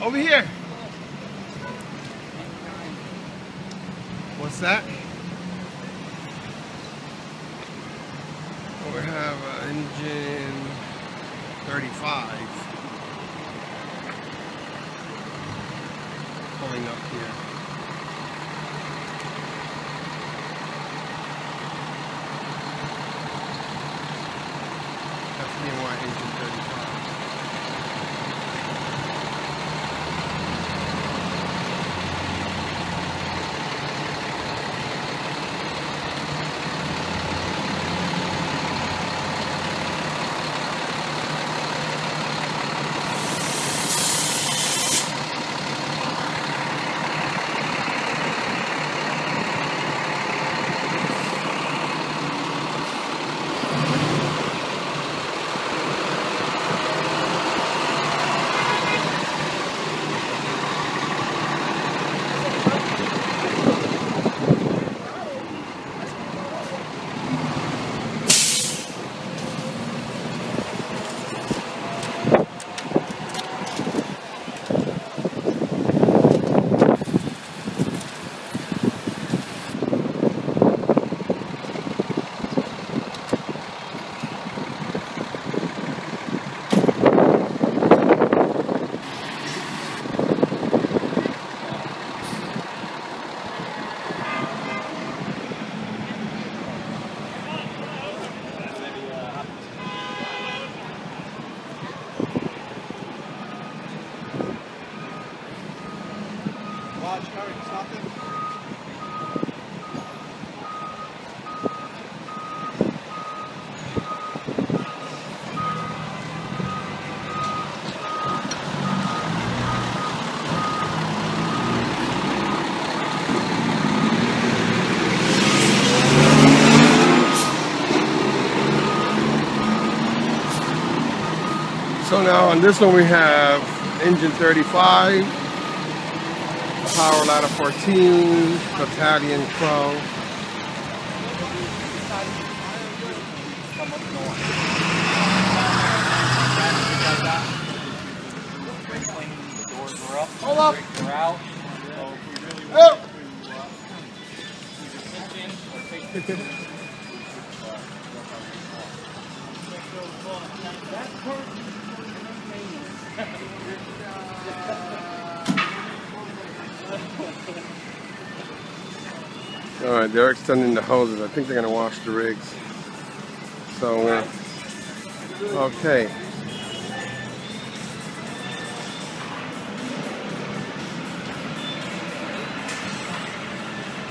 Over here. What's that? we have uh, engine 35 pulling up here. So now on this one we have engine 35, tower ladder 14, battalion crow. Hold up. We're out. Oh. All right, they're extending the hoses. I think they're to wash the rigs. So, uh, okay.